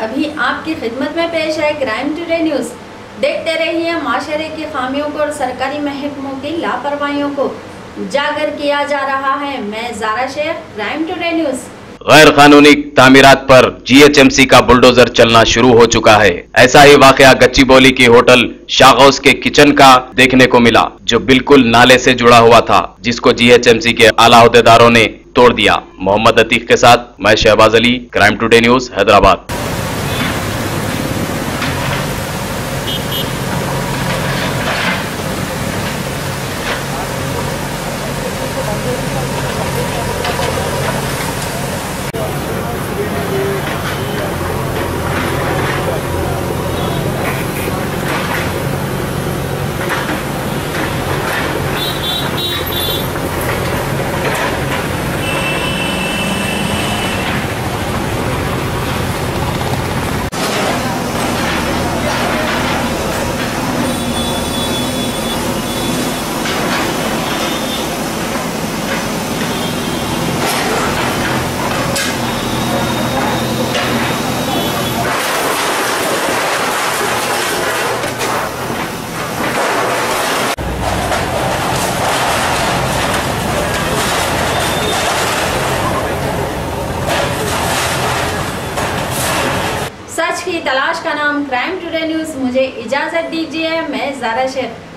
आपकी खिदमत में पेश है क्राइम टुडे न्यूज़ देखते रहिए माशरे की खामियों को और सरकारी महकमों की लापरवाहियों को। उजागर किया जा रहा है। मैं Zara Sheikh crime today news गैर कानूनी तामीरात पर जीएचएमसी का बुलडोजर चलना शुरू हो चुका है। ऐसा ही वाक़ वाकया गच्चीबौली की होटल शागौस के किचन का देखने को मिला, जो बिल्कुल नाले से जुड़ा हुआ था, जिसको जीएचएमसी के आला अहदेदारों ने तोड़ दिया। मोहम्मद अतीक के साथ मैं Shahbaz Ali crime today news Hyderabad. की तलाश का नाम क्राइम टुडे न्यूज़ मुझे इजाज़त दीजिए मैं जारा शेख